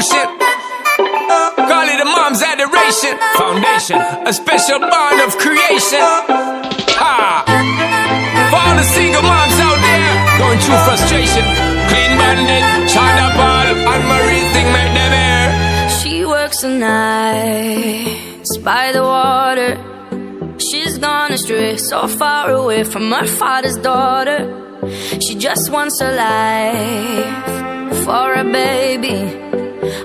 devotion. Call it a mom's adoration. Foundation, a special bond of creation. Ha! For all the single moms out there going through frustration. Clean Bandit, China Ball, Anne-Marie thing make them air. She works the nights by the water. She's gone astray, so far away from her father's daughter. She just wants a life for a baby.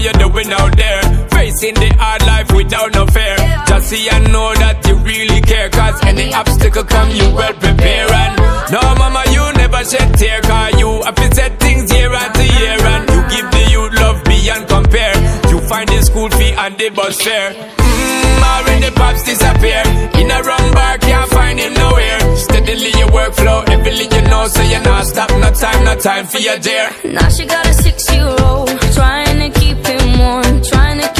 Single mom, what you doing out there? Facing the hard life without no fear. Just see and know that you really care. Cause any obstacle come, you well prepare. And no, mama, you never shed tear. Cause you have to set things year after year. And you give the youth love beyond compare. You find the school fee and the bus fare. Mmm, already pops disappear. In a wrong bar, can't find him nowhere. Steadily your workflow, everything you know, so you're not stop. No time, no time for your dear. Now she got a six-year-old Trying to keep warm Trying to